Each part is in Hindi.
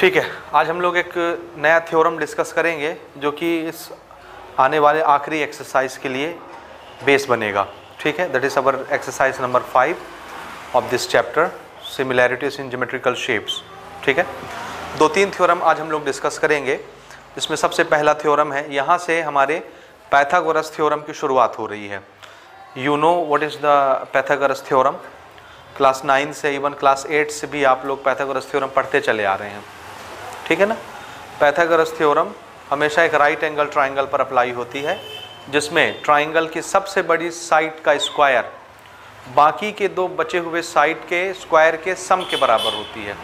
ठीक है, आज हम लोग एक नया थ्योरम डिस्कस करेंगे, जो कि इस आने वाले आखिरी एक्सरसाइज के लिए बेस बनेगा। ठीक है that is our exercise number five of this chapter similarities in geometrical shapes ठीक है, दो तीन थ्योरम आज हम लोग डिस्कस करेंगे। इसमें सबसे पहला थ्योरम है, यहाँ से हमारे पैथागोरस थ्योरम की शुरुआत हो रही है। You know what is the Pythagoras theorem class nine से इवन क्लास एट से भी आप लोग पैथागोरस थ्योरम पढ़ते चले आ रहे हैं। ठीक है ना? पैथागोरस थ्योरम हमेशा एक राइट एंगल ट्राइंगल पर अप्लाई होती है, जिसमें ट्राइंगल की सबसे बड़ी साइड का स्क्वायर बाकी के दो बचे हुए साइड के स्क्वायर के सम के बराबर होती है।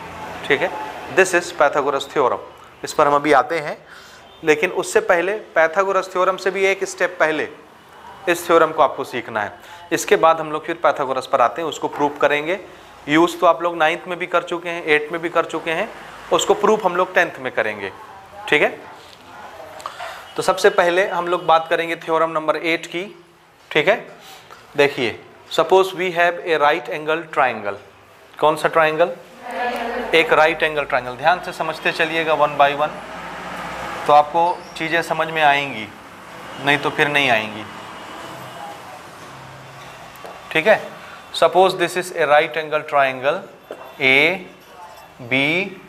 ठीक है? दिस इज़ पैथागोरस थ्योरम इस पर हम अभी आते हैं, लेकिन उससे पहले पैथागोरस थ्योरम से भी एक स्टेप पहले इस थ्योरम को आपको सीखना है। इसके बाद हम लोग फिर पैथागोरस पर आते हैं, उसको प्रूव करेंगे। यूज़ तो आप लोग नाइन्थ में भी कर चुके हैं एट्थ में भी कर चुके हैं। उसको प्रूफ हम लोग टेंथ में करेंगे। ठीक है? तो सबसे पहले हम लोग बात करेंगे थ्योरम नंबर एट की। ठीक है? देखिए suppose we have a right angle triangle कौन सा ट्राइंगल एक राइट एंगल ट्राइंगल ध्यान से समझते चलिएगा वन बाय वन तो आपको चीज़ें समझ में आएँगी, नहीं तो फिर नहीं आएँगी। ठीक है? Suppose this is a right angle triangle A B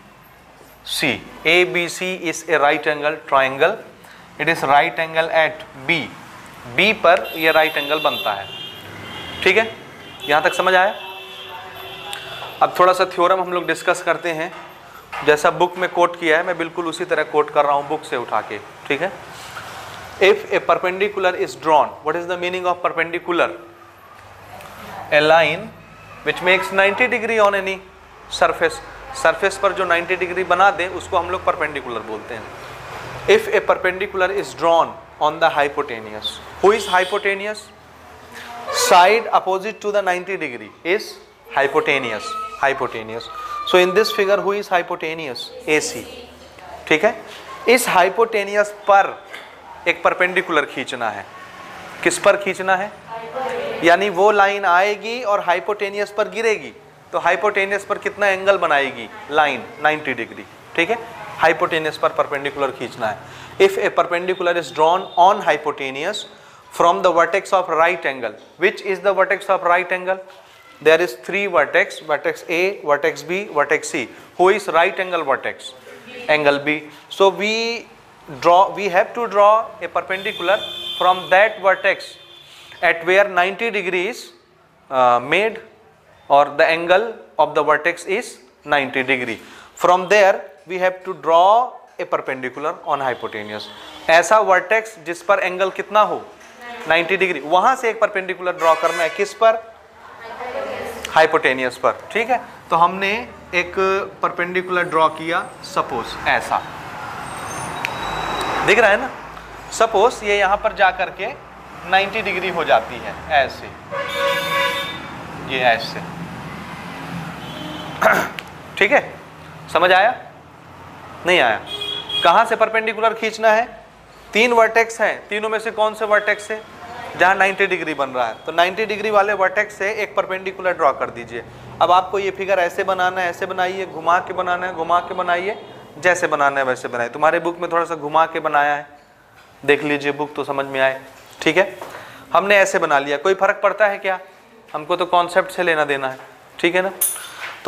A B C is a right angle triangle it is right angle at B B पर यह राइट एंगल बनता है। ठीक है? यहाँ तक समझ आया? अब थोड़ा सा थ्योरम हम लोग डिस्कस करते हैं। जैसा बुक में कोट किया है, मैं बिल्कुल उसी तरह कोट कर रहा हूँ बुक से उठा के। ठीक है? If a perpendicular is drawn what is the meaning of perpendicular a line which makes 90 degree on any surface. Surface पर जो 90 डिग्री बना दें, उसको हम लोग परपेंडिकुलर बोलते हैं। If a perpendicular is drawn on the hypotenuse who is hypotenuse side opposite to the 90 degree is hypotenuse hypotenuse so in this figure who is hypotenuse A C ठीक है? इस हाइपोटेनियस पर एक परपेंडिकुलर खींचना है। किस पर खींचना है? यानी वो लाइन आएगी और हाइपोटेनियस पर गिरेगी। तो हाइपोटेनियस पर कितना एंगल बनाएगी? लाइन 90 डिग्री ठीक है? हाइपोटेनियस पर परपेंडिकुलर खींचना है। If a perpendicular is drawn on hypotenuse from the vertex of right angle which is the vertex of right angle there is three vertex vertex A vertex B vertex C who is right angle vertex angle B so we draw we have to draw a perpendicular from that vertex at where 90 degree is made or the angle of the vertex is 90 degree. From there, we have to draw a perpendicular on hypotenuse. ऐसा वर्टेक्स जिस पर एंगल कितना हो? 90 डिग्री वहाँ से एक परपेंडिकुलर ड्रॉ करना है किस पर? हाइपोटेनियस पर. ठीक है? तो हमने एक परपेंडिकुलर ड्रॉ किया सपोज़ ऐसा. दिख रहा है ना? सपोज़ ये यहाँ पर जा करके 90 डिग्री हो जाती है, ऐसे. ये ऐसे. ठीक है? समझ आया? नहीं आया। कहाँ से परपेंडिकुलर खींचना है? तीन वर्टेक्स हैं। तीनों में से कौन से वर्टेक्स है? जहाँ 90 डिग्री बन रहा है। तो 90 डिग्री वाले वर्टेक्स से एक परपेंडिकुलर ड्रॉ कर दीजिए। अब आपको ये फिगर ऐसे बनाना है, ऐसे बनाइए, घुमा के बनाना है, घुमा के बनाइए। जैसे बनाना है, वैसे बनाइए। तुम्हारे बुक में थोड़ा सा घुमा के बनाया है। देख लीजिए बुक तो समझ में आए। ठीक है? हमने ऐसे बना लिया। कोई फ़र्क पड़ता है क्या? हमको तो कॉन्सेप्ट से लेना देना है। ठीक है ना?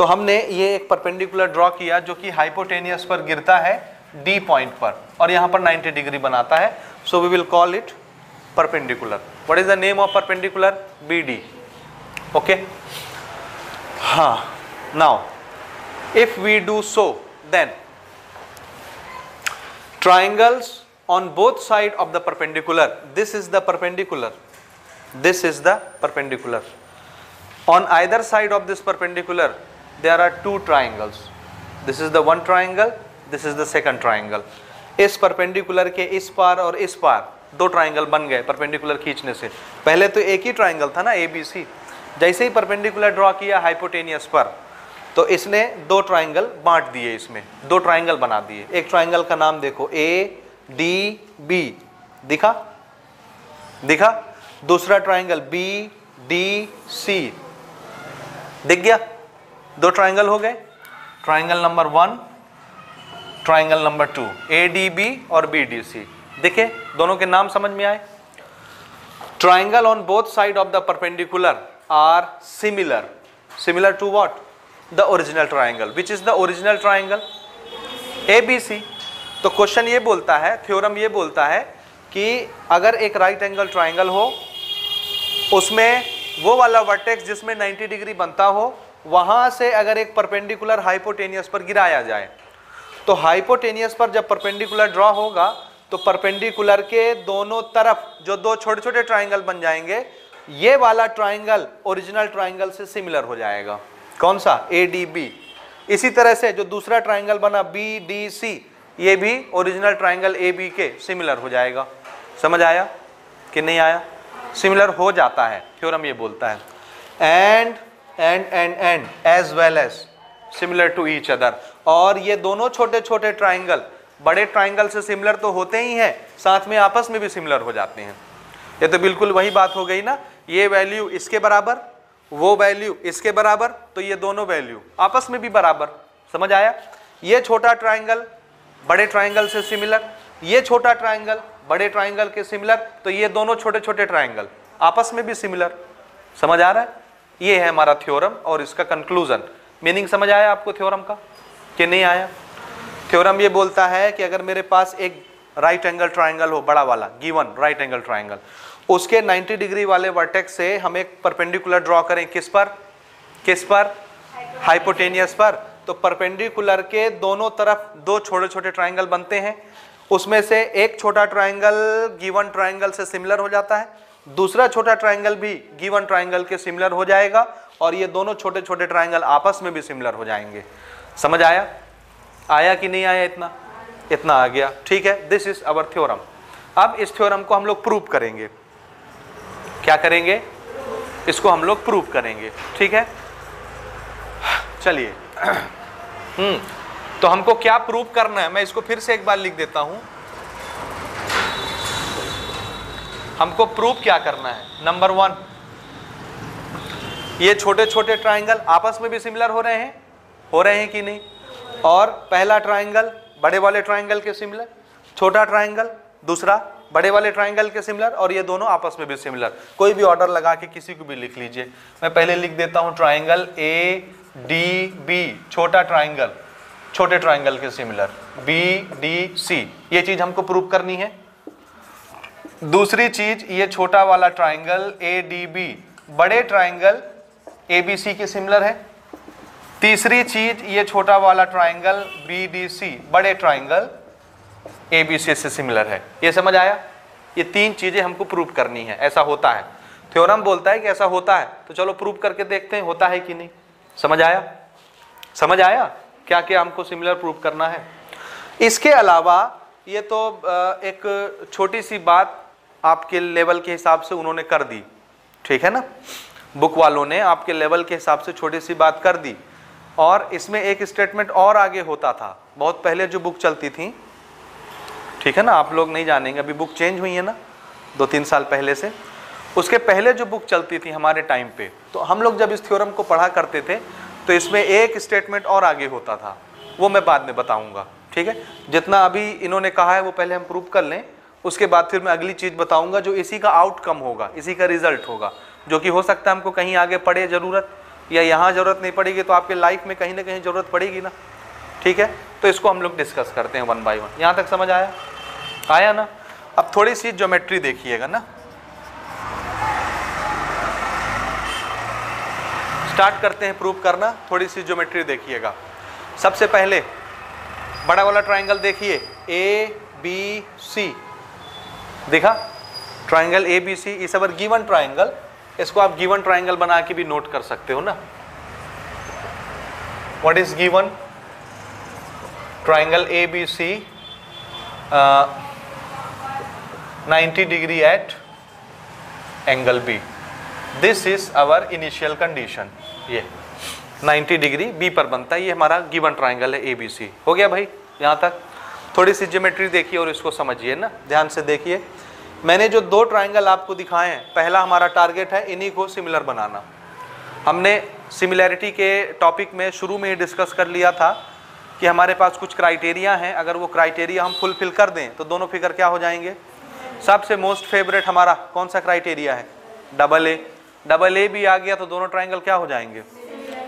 तो हमने ये एक परपेंडिकुलर ड्रॉ किया जो कि हाइपोटेनियस पर गिरता है डी पॉइंट पर और यहाँ पर 90 डिग्री बनाता है। So we will call it perpendicular what is the name of perpendicular B D okay हा now if we do so then triangles on both side of the perpendicular this is the perpendicular this is the perpendicular on either side of this perpendicular there are two triangles. This is the one triangle, this is the second triangle. इस परपेंडिकुलर के इस पार और इस पार, दो ट्राइंगल बन गए परपेंडिकुलर खींचने से। पहले तो एक ही ट्राइंगल था ना ए बी सी जैसे ही परपेंडिकुलर ड्रॉ किया हाइपोटेनियस पर तो इसने दो ट्राइंगल बांट दिए इसमें, दो ट्राइंगल बना दिए। एक ट्राइंगल का नाम देखो ए डी बी दिखा? दिखा? दूसरा ट्राइंगल बी डी सी दिख गया? दो ट्राइंगल हो गए। Triangle number one triangle number two A D B और बी डी सी देखे दोनों के नाम समझ में आए। Triangle on both side of the perpendicular are similar similar to what the original triangle which is the original triangle A B C तो क्वेश्चन ये बोलता है थ्योरम ये बोलता है कि अगर एक राइट एंगल ट्राइंगल हो, उसमें वो वाला वर्टेक्स जिसमें 90 डिग्री बनता हो वहाँ से अगर एक परपेंडिकुलर हाइपोटेनियस पर गिराया जाए तो हाइपोटेनियस पर जब परपेंडिकुलर ड्रॉ होगा तो परपेंडिकुलर के दोनों तरफ़ जो दो छोटे छोटे ट्राइंगल बन जाएँगे, ये वाला ट्राइंगल ओरिजिनल ट्राइंगल से सिमिलर हो जाएगा। कौन सा? ए डी बी इसी तरह से जो दूसरा ट्राइंगल बना बी डी सी ये भी ओरिजिनल ट्राइंगल ए बी के सिमिलर हो जाएगा। समझ आया? कि नहीं आया? सिमिलर हो जाता है। थ्योरम ये बोलता है? And and and and as well as similar to each other और ये दोनों छोटे छोटे ट्राइंगल बड़े ट्राइंगल से सिमिलर तो होते ही हैं, साथ में आपस में भी सिमिलर हो जाते हैं। ये तो बिल्कुल वही बात हो गई ना, ये वैल्यू इसके बराबर, वो वैल्यू इसके बराबर तो ये दोनों वैल्यू आपस में भी बराबर। समझ आया? ये छोटा ट्राइंगल बड़े ट्राइंगल से सिमिलर ये छोटा ट्राइंगल बड़े ट्राइंगल के सिमिलर तो ये दोनों छोटे छोटे ट्राइंगल आपस में भी सिमिलर समझ आ रहा है? ये है हमारा थ्योरम और इसका कंक्लूजन मीनिंग समझ आया आपको थ्योरम का? कि नहीं आया? थ्योरम ये बोलता है कि अगर मेरे पास एक राइट एंगल ट्राइंगल हो, बड़ा वाला गिवन राइट एंगल ट्राइंगल उसके 90 डिग्री वाले वर्टेक्स से हम एक परपेंडिकुलर ड्रॉ करें किस पर? किस पर? हाइपोटेनियस पर. तो परपेंडिकुलर के दोनों तरफ़ दो छोटे छोटे ट्राइंगल बनते हैं। उसमें से एक छोटा ट्राइंगल गिवन ट्राइंगल से सिमिलर हो जाता है। दूसरा छोटा ट्राइंगल भी गिवन ट्राइंगल के सिमिलर हो जाएगा और ये दोनों छोटे छोटे ट्राइंगल आपस में भी सिमिलर हो जाएँगे। समझ आया? आया कि नहीं आया इतना? इतना आ गया। ठीक है दिस इज़ अवर थ्योरम अब इस थ्योरम को हम लोग प्रूव करेंगे। क्या करेंगे? इसको हम लोग प्रूव करेंगे। ठीक है? चलिए। हम्म तो हमको क्या प्रूव करना है? मैं इसको फिर से एक बार लिख देता हूँ। हमको प्रूव क्या करना है? नंबर वन ये छोटे छोटे ट्राइंगल आपस में भी सिमिलर हो रहे हैं? हो रहे हैं कि नहीं? और पहला ट्राइंगल बड़े वाले ट्राइंगल के सिमिलर छोटा ट्राइंगल दूसरा बड़े वाले ट्राइंगल के सिमिलर और ये दोनों आपस में भी सिमिलर कोई भी ऑर्डर लगा के किसी को भी लिख लीजिए। मैं पहले लिख देता हूँ ट्राइंगल ए डी बी छोटा ट्राइंगल छोटे ट्राइंगल के सिमिलर बी डी सी ये चीज़ हमको प्रूव करनी है। दूसरी चीज़, ये छोटा वाला ट्राइंगल ए डी बी बड़े ट्राइंगल ए बी सी के सिमिलर है। तीसरी चीज़, ये छोटा वाला ट्राइंगल बी डी सी बड़े ट्राइंगल ए बी सी से सिमिलर है। ये समझ आया? ये तीन चीज़ें हमको प्रूव करनी है। ऐसा होता है। थ्योरम बोलता है कि ऐसा होता है। तो चलो प्रूव करके देखते हैं, होता है कि नहीं। समझ आया? समझ आया? क्या क्या हमको सिमिलर प्रूव करना है? इसके अलावा, ये तो एक छोटी सी बात आपके लेवल के हिसाब से उन्होंने कर दी। ठीक है ना? बुक वालों ने आपके लेवल के हिसाब से छोटी सी बात कर दी। और इसमें एक स्टेटमेंट और आगे होता था। बहुत पहले जो बुक चलती थी, ठीक है ना? आप लोग नहीं जानेंगे, अभी बुक चेंज हुई है ना दो तीन साल पहले से। उसके पहले जो बुक चलती थी हमारे टाइम पे तो हम लोग जब इस थ्योरम को पढ़ा करते थे तो इसमें एक स्टेटमेंट और आगे होता था। वो मैं बाद में बताऊँगा। ठीक है? जितना अभी इन्होंने कहा है, वो पहले हम प्रूव कर लें। उसके बाद फिर मैं अगली चीज़ बताऊँगा जो इसी का आउटकम होगा, इसी का रिज़ल्ट होगा, जो कि हो सकता है हमको कहीं आगे पड़े ज़रूरत, या यहाँ ज़रूरत नहीं पड़ेगी तो आपके लाइफ में कहीं ना कहीं ज़रूरत पड़ेगी ना। ठीक है? तो इसको हम लोग डिस्कस करते हैं वन बाई वन यहाँ तक समझ आया? आया ना? अब थोड़ी सी ज्योमेट्री देखिएगा ना। स्टार्ट करते हैं प्रूव करना, थोड़ी सी ज्योमेट्री देखिएगा। सबसे पहले, बड़ा वाला ट्राइंगल देखिए ए बी सी देखा? ट्राइंगल ए बी सी इस अवर गिवन ट्राइंगल इसको आप गिवन ट्राइंगल बना के भी नोट कर सकते हो ना? What is given triangle A B C 90 degree at angle B this is our initial condition ये 90 डिग्री बी पर बनता है, ये हमारा गिवन ट्राइंगल है ए बी सी हो गया भाई? यहाँ तक? थोड़ी सी ज्योमेट्री देखिए और इसको समझिए ना, ध्यान से देखिए। मैंने जो दो ट्राइंगल आपको दिखाए हैं, पहला हमारा टारगेट है, इन्हीं को सिमिलर बनाना। हमने सिमिलैरिटी के टॉपिक में शुरू में ही डिस्कस कर लिया था कि हमारे पास कुछ क्राइटेरिया हैं। अगर वो क्राइटेरिया हम फुलफिल कर दें तो दोनों फिगर क्या हो जाएँगे? सबसे मोस्ट फेवरेट हमारा कौन सा क्राइटेरिया है? डबल ए डबल ए भी आ गया तो दोनों ट्राइंगल क्या हो जाएँगे?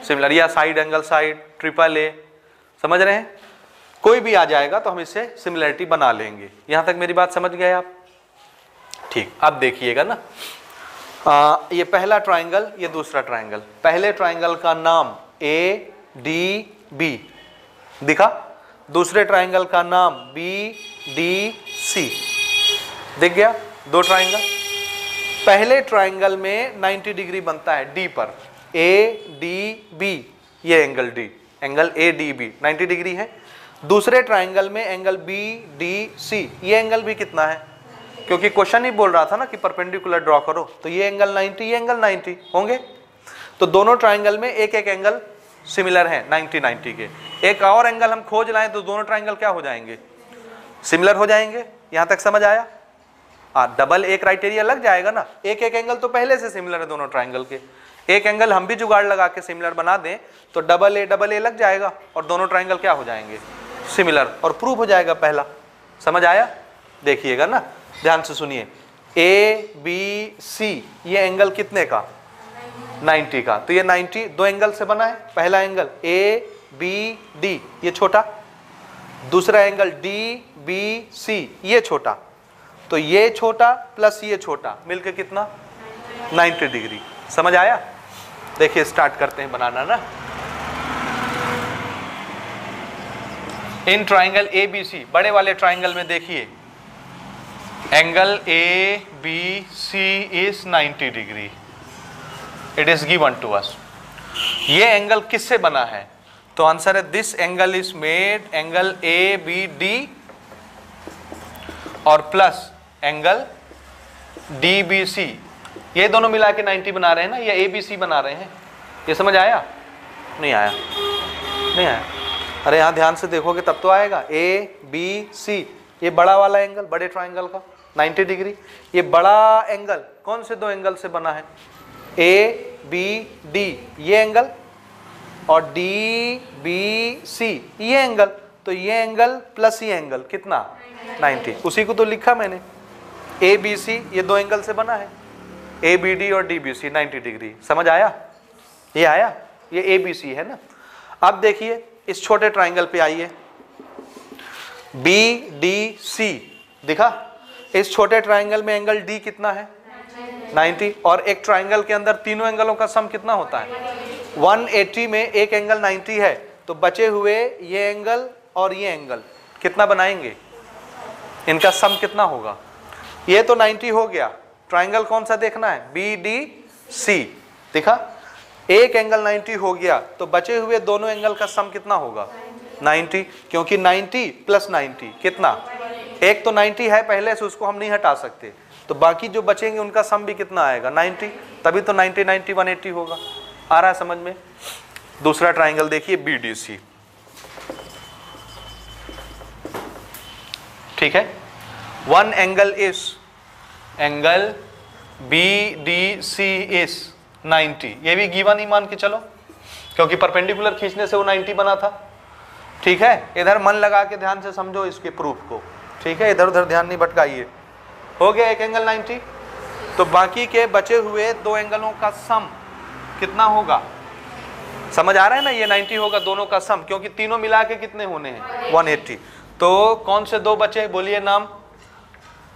सिमिलर या side angle side triple A समझ रहे हैं? कोई भी आ जाएगा तो हम इससे सिमिलरिटी बना लेंगे। यहाँ तक मेरी बात समझ गए आप? ठीक अब देखिएगा ना। आ, ये पहला ट्राइंगल ये दूसरा ट्राइंगल पहले ट्राइंगल का नाम ए डी बी दिखा? दूसरे ट्राइंगल का नाम बी डी सी दिख गया? दो ट्राइंगल पहले ट्राइंगल में 90 डिग्री बनता है डी पर। ए डी बी ये angle D angle A D B ninety degree है। दूसरे ट्राइंगल में एंगल बी डी सी ये एंगल भी कितना है? क्योंकि क्वेश्चन ही बोल रहा था ना कि परपेंडिकुलर ड्रॉ करो तो ये एंगल 90 ये एंगल 90 होंगे? तो दोनों ट्राइंगल में एक एक एंगल सिमिलर है 90 90 के। एक और एंगल हम खोज लाएँ तो दोनों ट्राइंगल क्या हो जाएँगे? सिमिलर हो जाएँगे? यहाँ तक समझ आया? हाँ डबल एक क्राइटेरिया लग जाएगा ना। एक एक एंगल तो पहले से सिमिलर है दोनों ट्राइंगल के। एक एंगल हम भी जुगाड़ लगा के सिमिलर बना दें तो डबल ए डबल ए लग जाएगा, और दोनों ट्राइंगल क्या हो जाएँगे? सिमिलर और प्रूफ हो जाएगा पहला। समझ आया? देखिएगा ना। ध्यान से सुनिए। ए बी सी ये एंगल कितने का? 90 का। तो ये 90 दो एंगल से बना है। पहला एंगल ए बी डी ये छोटा। दूसरा एंगल डी बी सी ये छोटा। तो ये छोटा प्लस ये छोटा। मिलकर कितना? 90 डिग्री। समझ आया? देखिए स्टार्ट करते हैं बनाना ना। इन ट्राइंगल ए बी सी बड़े वाले ट्राइंगल में देखिए। Angle A B C is 90 degree it is given to us ये एंगल किससे बना है? तो आंसर है this angle is made angle A B D और plus angle D B C ये दोनों मिला के 90 बना रहे हैं ना? या ए बी सी बना रहे हैं। ये समझ आया? नहीं आया। नहीं आया। अरे यहाँ ध्यान से देखोगे तब तो आएगा। ए बी सी ये बड़ा वाला एंगल बड़े ट्राइंगल का 90 डिग्री ये बड़ा एंगल कौन से दो एंगल से बना है? ए बी डी ये एंगल और डी बी सी ये एंगल तो ये एंगल प्लस ये एंगल कितना? 90 उसी को तो लिखा मैंने। ए बी सी ये दो एंगल से बना है। ए बी डी और D B C ninety degree समझ आया? ये आया? ये ए बी सी है ना? अब देखिए इस छोटे ट्राइंगल पे आइए। बी डी सी दिखा? इस छोटे ट्राइंगल में एंगल डी कितना है? 90 और एक ट्राइंगल के अंदर तीनों एंगलों का सम कितना होता है? 180 में एक एंगल 90 है। तो बचे हुए ये एंगल और ये एंगल कितना बनाएँगे? इनका सम कितना होगा? ये तो 90 हो गया। ट्राइंगल कौन सा देखना है? बी डी सी दिखा? एक एंगल 90 हो गया तो बचे हुए दोनों एंगल का सम कितना होगा? 90 क्योंकि 90 प्लस 90 कितना? एक तो 90 है पहले से, उसको हम नहीं हटा सकते। तो बाकी जो बचेंगे, उनका सम भी कितना आएगा? 90 तभी तो 90 90 180 होगा। आ रहा है समझ में? दूसरा ट्राइंगल देखिए बी डी सी ठीक है? One angle is angle B D C is 90 ये भी गिवन ही मान के चलो, क्योंकि परपेंडिकुलर खींचने से वो 90 बना था। ठीक है? इधर मन लगा के ध्यान से समझो इसके प्रूफ को। ठीक है? इधर उधर ध्यान नहीं भटकाइए। हो गया एक एंगल 90 तो बाकी के बचे हुए दो एंगलों का सम कितना होगा? समझ आ रहा है ना? ये 90 होगा, दोनों का सम क्योंकि तीनों मिला के कितने होने हैं? 180 तो कौन से दो बचे? बोलिए नाम।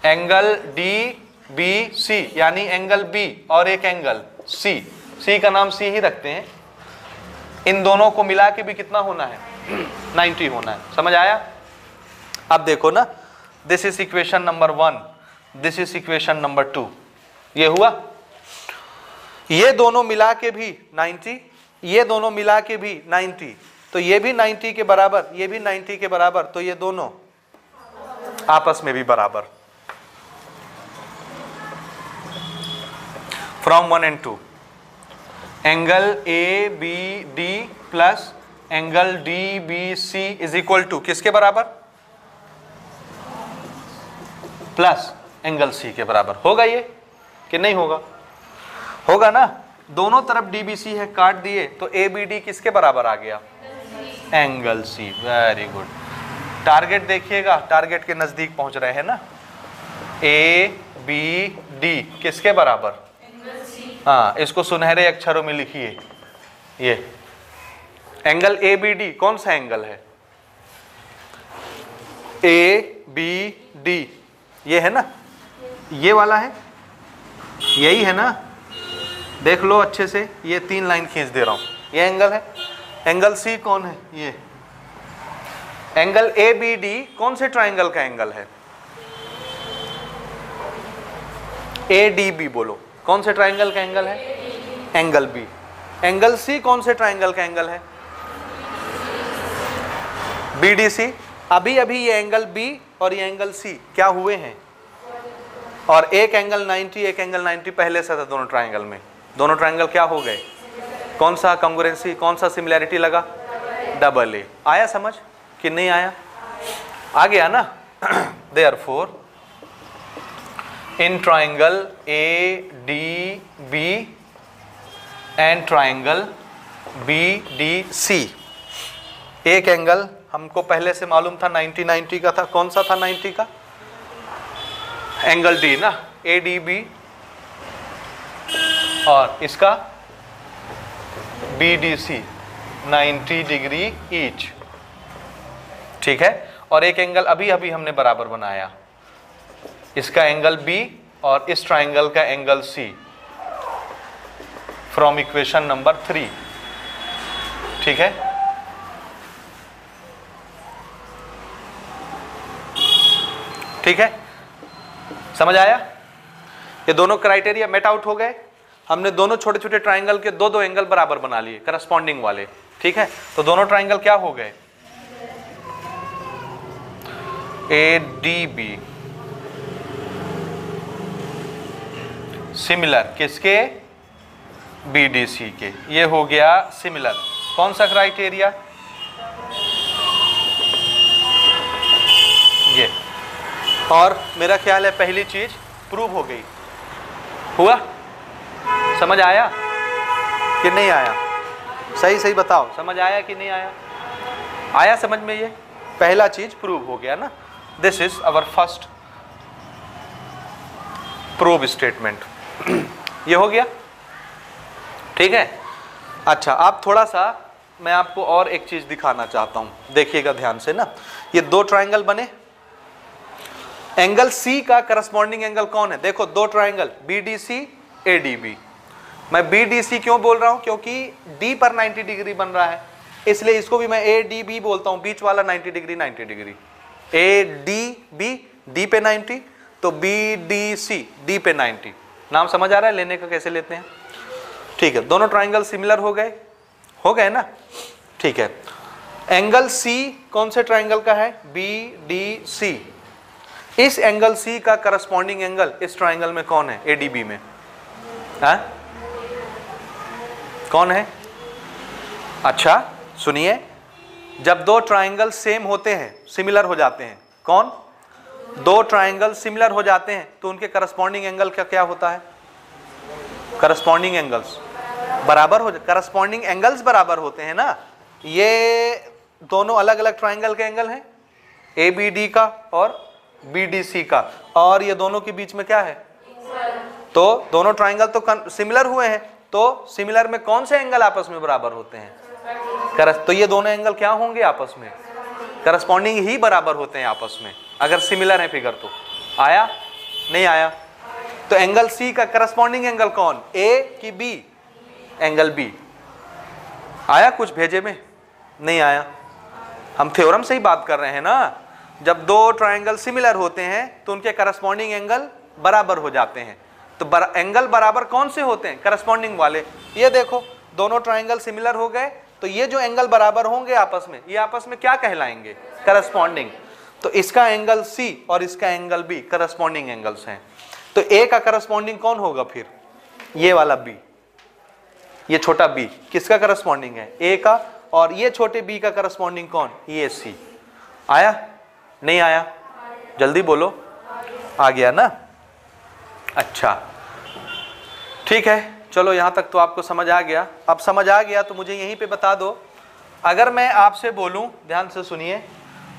एंगल डी बी सी यानी एंगल बी और एक एंगल सी सी का नाम सी ही रखते हैं। इन दोनों को मिला के भी कितना होना है? 90 होना है। समझ आया? अब देखो ना this is equation number one this is equation number two ये हुआ? ये दोनों मिला के भी 90 ये दोनों मिला के भी 90 तो ये भी 90 के बराबर, ये भी 90 के बराबर तो ये दोनों आपस में भी बराबर। From one and two angle A B D plus angle D B C is equal to किसके बराबर? प्लस एंगल सी के बराबर। होगा ये कि नहीं होगा? होगा ना? दोनों तरफ़ डी बी सी है, काट दिए तो ए बी डी किसके बराबर आ गया? Angle C very good target देखिएगा टारगेट के नज़दीक पहुँच रहे हैं ना? ए बी डी किसके बराबर? हाँ इसको सुनहरे अक्षरों में लिखिए। ये। एंगल ए बी डी कौन सा एंगल है? ए बी डी ये है ना? ये वाला है? यही है ना? देख लो अच्छे से, ये तीन लाइन खींच दे रहा हूँ। ये एंगल है? एंगल सी कौन है? ये। एंगल ए बी डी कौन से ट्राइंगल का एंगल है? ए डी बी बोलो। कौन से ट्राइंगल का एंगल है? एंगल बी एंगल सी कौन से ट्राइंगल का एंगल है? बी डी सी अभी अभी ये एंगल बी और ये एंगल सी क्या हुए हैं? और एक एंगल 90 एक एंगल 90 पहले से था दोनों ट्राइंगल में। दोनों ट्राइंगल क्या हो गए? कौन सा कंग्रेंसी कौन सा सिमिलैरिटी लगा? डबल ए आया समझ? कि नहीं आया? आ गया ना they are four B and triangle B, D, C. एक एंगल हमको पहले से मालूम था 90 90 का था। कौन सा था 90 का? एंगल डी ना? A, D, B. और इसका? B, D, C. Ninety degree each. ठीक है? और एक एंगल अभी अभी हमने बराबर बनाया। इसका एंगल बी और इस ट्राइंगल का angle C from equation number three ठीक है? ठीक है? समझ आया? ये दोनों क्राइटेरिया मेट आउट हो गए। हमने दोनों छोटे छोटे ट्राइंगल के दो दो एंगल बराबर बना लिए करस्पॉन्डिंग वाले। ठीक है? तो दोनों ट्राइंगल क्या हो गए? ए डी बी सिमिलर किसके? बी डी सी के। ये हो गया सिमिलर। कौन सा क्राइटेरिया? ये। और मेरा ख्याल है पहली चीज़ प्रूव हो गई। हुआ? समझ आया? कि नहीं आया? सही सही बताओ। समझ आया कि नहीं आया? आया समझ में ये? पहला चीज़ प्रूव हो गया ना। This is our first prove statement ये हो गया। ठीक है? अच्छा आप थोड़ा सा, मैं आपको और एक चीज़ दिखाना चाहता हूँ। देखिएगा ध्यान से ना। ये दो ट्राइंगल बने। एंगल सी का करस्पॉन्डिंग एंगल कौन है? देखो, दो triangle B D C A D B मैं बी डी सी क्यों बोल रहा हूँ? क्योंकि डी पर 90 डिग्री बन रहा है। इसलिए इसको भी मैं ए डी बी बोलता हूँ। बीच वाला 90 degree 90 degree A D B D पे 90 तो बी डी सी डी पे 90 नाम समझ आ रहा है? लेने का कैसे लेते हैं? ठीक है, दोनों ट्राइंगल सिमिलर हो गए। हो गए ना? ठीक है। एंगल सी कौन से ट्राइंगल का है? बी डी सी इस एंगल सी का करस्पॉन्डिंग एंगल इस ट्राइंगल में कौन है? एडीबी में। है? कौन है? अच्छा सुनिए। जब दो ट्राइंगल सेम होते हैं सिमिलर हो जाते हैं, कौन? दो ट्राइंगल सिमिलर हो जाते हैं तो उनके करस्पॉन्डिंग एंगल का क्या होता है? करस्पॉन्डिंग एंगल्स बराबर हो करस्पॉन्डिंग एंगल्स बराबर होते हैं ना? ये दोनों अलग अलग ट्राइंगल के एंगल हैं ए बी डी का और बी डी सी का। और ये दोनों के बीच में क्या है? तो दोनों ट्राइंगल तो सिमिलर हुए हैं तो सिमिलर में कौन से एंगल आपस में बराबर होते हैं? तो ये दोनों एंगल क्या होंगे आपस में? करस्पॉन्डिंग ही बराबर होते हैं आपस में। अगर सिमिलर है फिगर तो। आया? नहीं आया? तो एंगल सी का करस्पॉन्डिंग एंगल कौन? ए की बी एंगल बी आया कुछ भेजे में? नहीं आया। हम थ्योरम से ही बात कर रहे हैं ना। जब दो ट्राइंगल सिमिलर होते हैं तो उनके करस्पॉन्डिंग एंगल बराबर हो जाते हैं। तो बर, एंगल बराबर कौन से होते हैं? करस्पॉन्डिंग वाले। ये देखो दोनों ट्राइंगल सिमिलर हो गए तो ये जो एंगल बराबर होंगे आपस में ये आपस में क्या कहलाएँगे? करस्पॉन्डिंग तो इसका एंगल सी और इसका एंगल बी करस्पॉन्डिंग एंगल्स हैं। तो ए का करस्पॉन्डिंग कौन होगा फिर? ये वाला बी ये छोटा बी किसका करस्पॉन्डिंग है? ए का और ये छोटे बी का करस्पॉन्डिंग कौन? ये सी आया? नहीं आया? जल्दी बोलो। आ गया ना? अच्छा। ठीक है। चलो, यहाँ तक तो आपको समझ आ गया। अब समझ आ गया तो मुझे यहीं पे बता दो। अगर मैं आपसे बोलूँ, ध्यान से सुनिए।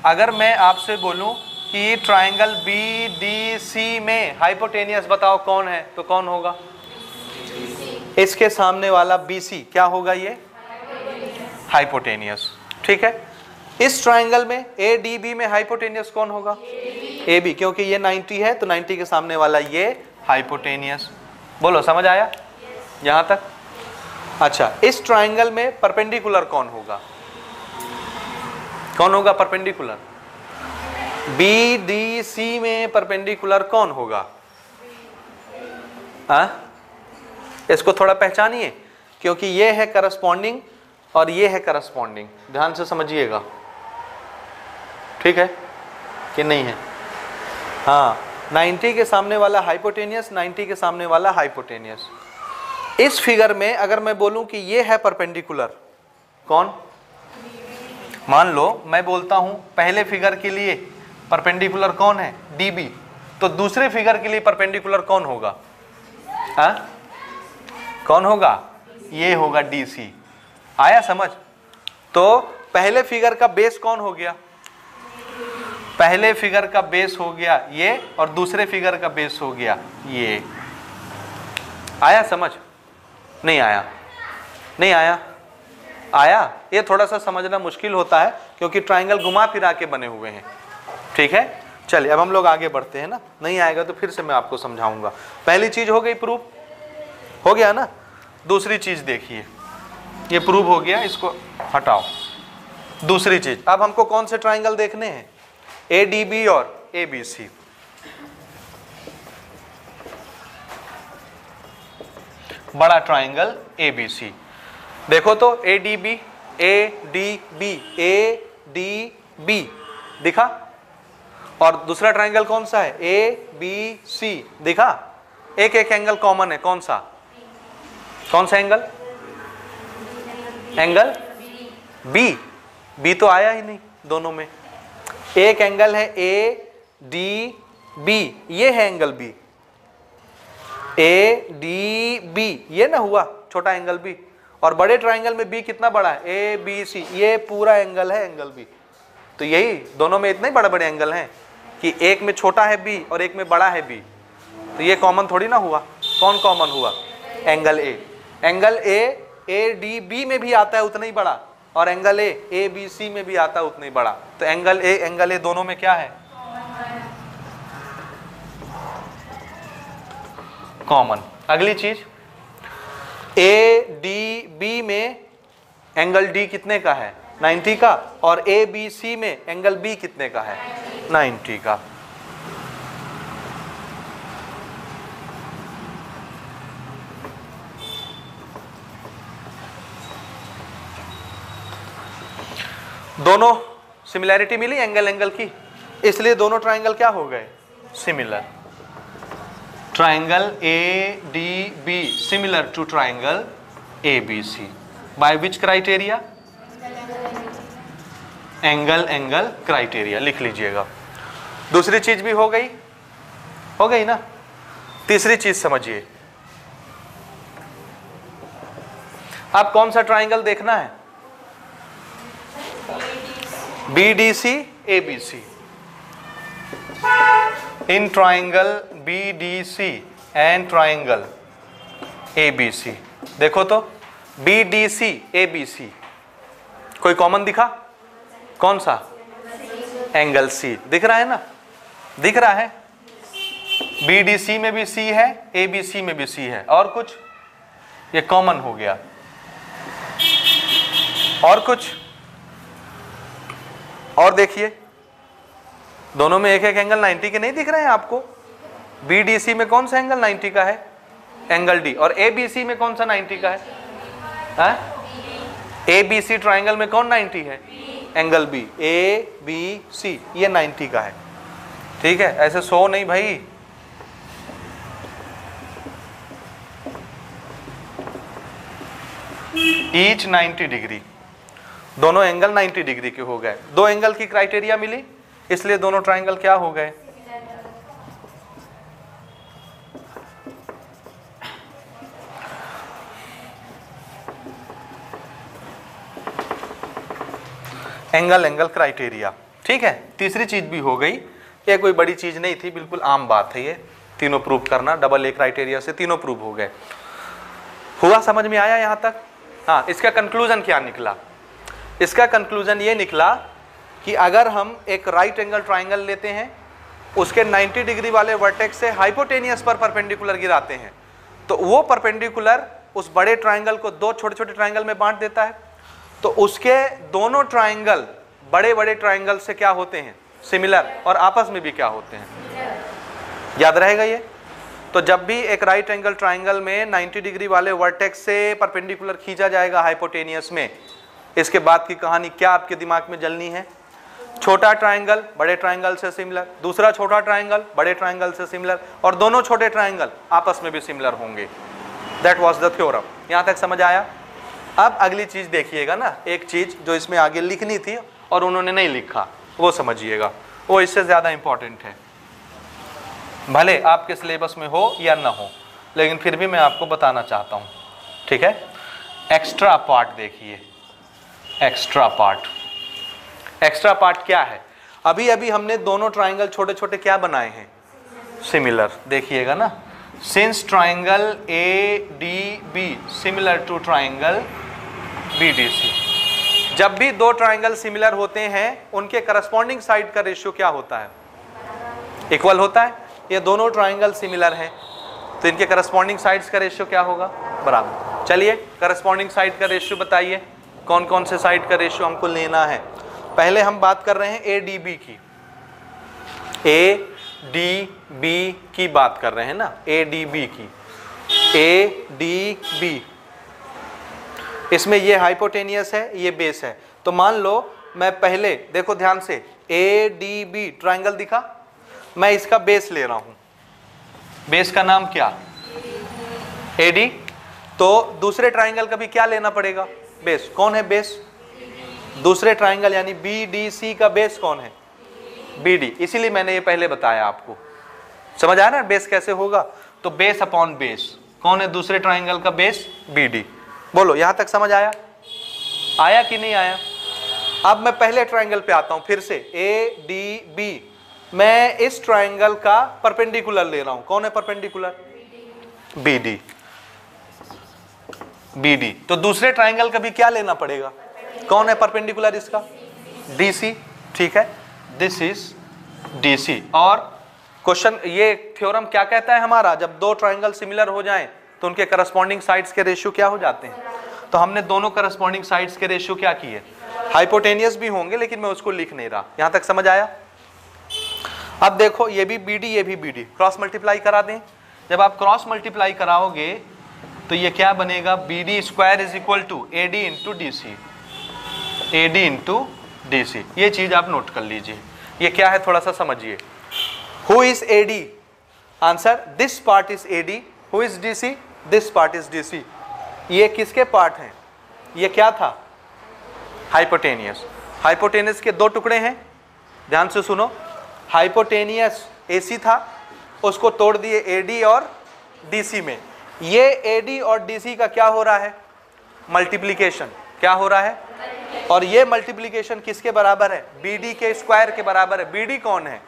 अगर मैं आपसे बोलूँ कि ट्राइंगल बी डी सी में हाइपोटेनियस बताओ कौन है तो कौन होगा? इसके सामने वाला बी सी क्या होगा ये? हाइपोटेनियस ठीक है? इस ट्राइंगल में ए डी बी में हाइपोटेनियस कौन होगा? ए बी क्योंकि ये 90 है तो 90 के सामने वाला ये हाइपोटेनियस बोलो, समझ आया? यहाँ तक? अच्छा इस ट्राइंगल में परपेंडिकुलर कौन होगा? कौन होगा परपेंडिकुलर? बी डी सी में परपेंडिकुलर कौन होगा? हा? इसको थोड़ा पहचानिए, क्योंकि ये है करस्पॉन्डिंग और ये है करस्पॉन्डिंग ध्यान से समझिएगा। ठीक है? कि नहीं है? हाँ 90 के सामने वाला हाइपोटेनियस 90 के सामने वाला हाइपोटेनियस इस फिगर में अगर मैं बोलूँ कि ये है परपेंडिकुलर, कौन? मान लो, मैं बोलता हूँ, पहले फिगर के लिए परपेंडिकुलर कौन है? डीबी तो दूसरे फिगर के लिए परपेंडिकुलर कौन होगा? हा? कौन होगा? ये होगा डीसी आया समझ? तो पहले फिगर का बेस कौन हो गया? पहले फिगर का बेस हो गया ये और दूसरे फिगर का बेस हो गया ये। आया समझ? नहीं आया। नहीं आया? आया, ये थोड़ा सा समझना मुश्किल होता है, क्योंकि ट्राइंगल घुमा फिरा के बने हुए हैं। ठीक है? चलिए, अब हम लोग आगे बढ़ते हैं ना। नहीं आएगा तो फिर से मैं आपको समझाऊँगा। पहली चीज़ हो गई प्रूफ हो गया ना? दूसरी चीज़ देखिए। ये प्रूफ हो गया, इसको हटाओ। दूसरी चीज़, अब हमको कौन से ट्राइंगल देखने हैं? ए डी बी और ए बी सी बड़ा ट्राइंगल ए बी सी देखो तो A D B A D B A D B दिखा? और दूसरा ट्राइंगल कौन सा है? ए बी सी दिखा? एक एक एंगल कॉमन है, कौन सा? कौन सा एंगल एंगल बी बी तो आया ही नहीं दोनों में। एक एंगल है ए डी बी ये है angle B A D B ये ना हुआ, छोटा एंगल बी और बड़े ट्राइंगल में बी कितना बड़ा है? ए बी सी ये पूरा एंगल है एंगल बी तो यही, दोनों में इतने बड़े बड़े एंगल हैं कि एक में छोटा है बी और एक में बड़ा है बी तो ये कॉमन थोड़ी ना हुआ। कौन कॉमन हुआ? Angle A angle A A D B में भी आता है उतना ही बड़ा और एंगल ए ए बी सी में भी आता है उतना ही बड़ा। तो एंगल ए एंगल ए दोनों में क्या है? कॉमन अगली चीज़ ए डी बी में एंगल डी कितने का है? 90 का। और ए बी सी में एंगल बी कितने का है? 90 का। दोनों सिमिलैरिटी मिली एंगल एंगल की? इसलिए दोनों ट्राइंगल क्या हो गए? Similar triangle A D B similar to triangle A B C by which criteria angle angle criteria लिख लीजिएगा। दूसरी चीज़ भी हो गई। हो गई ना? तीसरी चीज़ समझिए। आप कौन सा ट्राइंगल देखना है? B D C A B C in triangle B D C and triangle A B C. देखो तो B D C, A B C. कोई कॉमन दिखा? कौन सा? एंगल सी दिख रहा है ना? दिख रहा है? बी डी सी में भी सी है, ए बी सी में भी सी है। और कुछ? ये कॉमन हो गया। और कुछ? और देखिए। दोनों में एक एक एंगल 90 के नहीं दिख रहे हैं आपको? बी डी सी में कौन सा एंगल 90 का है? एंगल डी और ए बी सी में कौन सा 90 का है? ए बी सी ट्राइंगल में कौन 90 है? Angle B A B C ये 90 का है। ठीक है? ऐसे सो नहीं भाई। ईच 90 डिग्री दोनों एंगल 90 डिग्री के हो गए। दो एंगल की क्राइटेरिया मिली? इसलिए दोनों ट्राइंगल क्या हो गए? एंगल एंगल क्राइटेरिया ठीक है? तीसरी चीज़ भी हो गई। ये कोई बड़ी चीज़ नहीं थी, बिल्कुल आम बात है ये। तीनों प्रूव करना डबल ए क्राइटेरिया से तीनों प्रूव हो गए। हुआ समझ में आया यहाँ तक? हाँ इसका कंक्लूजन क्या निकला? इसका कंक्लूजन ये निकला कि अगर हम एक राइट एंगल ट्राइंगल लेते हैं, उसके 90 डिग्री वाले वर्टेक्स से हाइपोटेनियस पर परपेंडिकुलर गिराते हैं तो वो परपेंडिकुलर उस बड़े ट्राइंगल को दो छोटे छोटे ट्राइंगल में बांट देता है। तो उसके दोनों ट्राइंगल बड़े बड़े ट्राइंगल से क्या होते हैं? सिमिलर और आपस में भी क्या होते हैं? याद रहेगा ये? तो जब भी एक राइट एंगल ट्राइंगल में 90 डिग्री वाले वर्टेक्स से परपेंडिकुलर खींचा जाएगा हाइपोटेनियस में, इसके बाद की कहानी क्या आपके दिमाग में जलनी है? छोटा ट्राइंगल बड़े ट्राइंगल से सिमिलर दूसरा छोटा ट्राइंगल बड़े ट्राइंगल से सिमिलर और दोनों छोटे ट्राइंगल आपस में भी सिमिलर होंगे। दैट वॉज़ द थ्योरम यहाँ तक समझ आया? अब अगली चीज़ देखिएगा ना, एक चीज़ जो इसमें आगे लिखनी थी और उन्होंने नहीं लिखा, वो समझिएगा। वो इससे ज़्यादा इंपॉर्टेंट है। भले आपके सिलेबस में हो या ना हो, लेकिन फिर भी मैं आपको बताना चाहता हूँ। ठीक है? एक्स्ट्रा पार्ट देखिए। एक्स्ट्रा पार्ट एक्स्ट्रा पार्ट क्या है? अभी अभी हमने दोनों ट्राइंगल छोटे छोटे क्या बनाए हैं? सिमिलर देखिएगा ना। Since triangle A D B similar to triangle B D C जब भी दो ट्राइंगल सिमिलर होते हैं, उनके करस्पॉन्डिंग साइड का रेशियो क्या होता है? इक्वल होता है? ये दोनों ट्राइंगल सिमिलर हैं। तो इनके करस्पॉन्डिंग साइड्स का रेशियो क्या होगा? बराबर। चलिए करस्पॉन्डिंग साइड का रेशियो बताइए। कौन कौन से साइड का रेशियो हमको लेना है? पहले हम बात कर रहे हैं ए डी बी की। ए डी बी की बात कर रहे हैं ना? ए डी बी की। ए डी बी इसमें ये हाइपोटेनियस है, ये बेस है। तो मान लो, मैं पहले, देखो ध्यान से ए डी बी ट्राइंगल दिखा। मैं इसका बेस ले रहा हूँ। बेस का नाम क्या? ए डी तो दूसरे ट्राइंगल का भी क्या लेना पड़ेगा? बेस कौन है बेस दूसरे ट्राइंगल यानी बी डी सी का बेस कौन है? बी डी इसीलिए मैंने ये पहले बताया आपको। समझ आया ना? बेस कैसे होगा? तो बेस अपॉन बेस कौन है दूसरे ट्राइंगल का बेस बी डी बोलो, यहाँ तक समझ आया? आया कि नहीं आया? अब मैं पहले ट्राइंगल पे आता हूँ, फिर से। ए डी बी मैं इस ट्राइंगल का परपेंडिकुलर ले रहा हूँ। कौन है perpendicular B D B D तो दूसरे ट्राइंगल का भी क्या लेना पड़ेगा? कौन है परपेंडिकुलर इसका? डीसी ठीक है? दिस इज़ डीसी और क्वेश्चन ये थ्योरम क्या कहता है हमारा? जब दो ट्राइंगल सिमिलर हो जाएँ तो उनके करस्पॉन्डिंग साइड्स के रेशियो क्या हो जाते हैं? तो हमने दोनों करस्पॉन्डिंग साइड्स के रेशियो क्या किए? हाइपोटेनियस भी होंगे, लेकिन मैं उसको लिख नहीं रहा। यहाँ तक समझ आया? अब देखो, ये भी बी डी ये भी बी डी क्रॉस मल्टीप्लाई करा दें। जब आप क्रॉस मल्टीप्लाई कराओगे तो ये क्या बनेगा? B D square is equal to A D into D C A D into D C ये चीज़ आप नोट कर लीजिए। ये क्या है? थोड़ा सा समझिए। Who is A D answer this part is A D who is D C this part is D C ये किसके पार्ट हैं? ये क्या था? हाइपोटेनियस हाइपोटेनियस के दो टुकड़े हैं। ध्यान से सुनो। हाइपोटेनियस एसी था। उसको तोड़ दिए एडी और डीसी में। ये एडी और डीसी का क्या हो रहा है? मल्टीप्लीकेशन क्या हो रहा है? और ये मल्टीप्लीकेशन किसके बराबर है? बीडी के स्क्वायर के बराबर है। बीडी कौन है?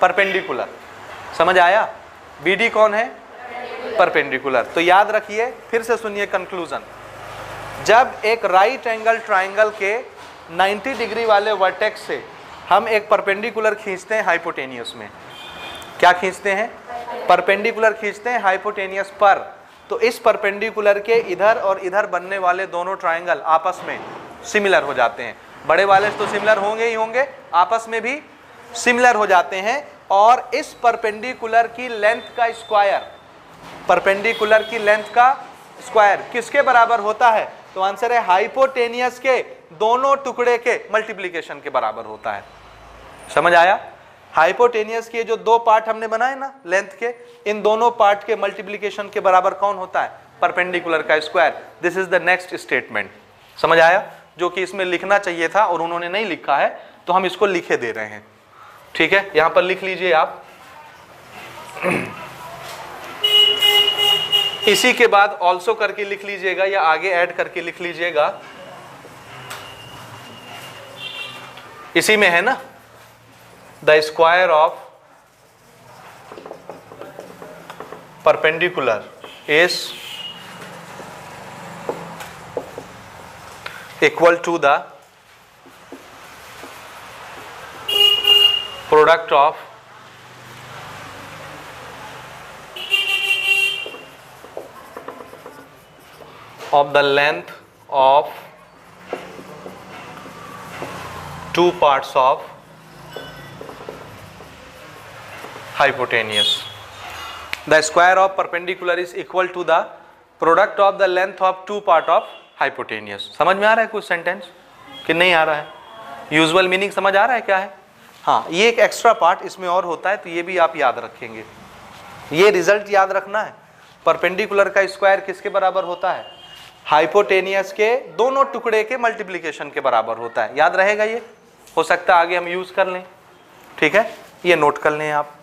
परपेंडिकुलर समझ आया? बीडी कौन है? परपेंडिकुलर तो याद रखिए, फिर से सुनिए कंक्लूजन जब एक राइट एंगल ट्राइंगल के 90 डिग्री वाले वर्टेक्स से हम एक परपेंडिकुलर खींचते हैं हाइपोटेनियस में। क्या खींचते हैं? परपेंडिकुलर खींचते हैं हाइपोटेनियस पर। तो इस परपेंडिकुलर के इधर और इधर बनने वाले दोनों ट्राइंगल आपस में सिमिलर हो जाते हैं। बड़े वाले तो सिमिलर होंगे ही होंगे, आपस में भी सिमिलर हो जाते हैं। और इस परपेंडिकुलर की लेंथ का स्क्वायर, परपेंडिकुलर की लेंथ का स्क्वायर किसके बराबर होता है? तो आंसर है हाइपोटेनियस के, दोनों टुकड़े के, मल्टीप्लीकेशन के बराबर होता है। समझ आया? हाइपोटेनियस के जो दो पार्ट हमने बनाए ना, लेंथ के, इन दोनों पार्ट के मल्टीप्लीकेशन के बराबर कौन होता है? परपेंडिकुलर का square. This is the next statement समझ आया? जो कि इसमें लिखना चाहिए था और उन्होंने नहीं लिखा है तो हम इसको लिखे दे रहे हैं। ठीक है? यहाँ पर लिख लीजिए आप। इसी के बाद ऑल्सो करके लिख लीजिएगा या आगे ऐड करके लिख लीजिएगा। इसी में है ना? The square of perpendicular is equal to the product of of the length of two parts of hypotenuse. The square of perpendicular is equal to the product of the length of two part of hypotenuse. समझ में आ रहा है कुछ सेंटेंस कि नहीं आ रहा है? यूजुअल मीनिंग समझ आ रहा है क्या है? हाँ ये एक एक्स्ट्रा पार्ट इसमें और होता है तो ये भी आप याद रखेंगे। ये रिज़ल्ट याद रखना है। परपेंडिकुलर का स्क्वायर किसके बराबर होता है? हाइपोटेनियस के दोनों टुकड़े के मल्टीप्लीकेशन के बराबर होता है। याद रहेगा ये? हो सकता है आगे हम यूज़ कर लें। ठीक है? ये नोट कर लें आप।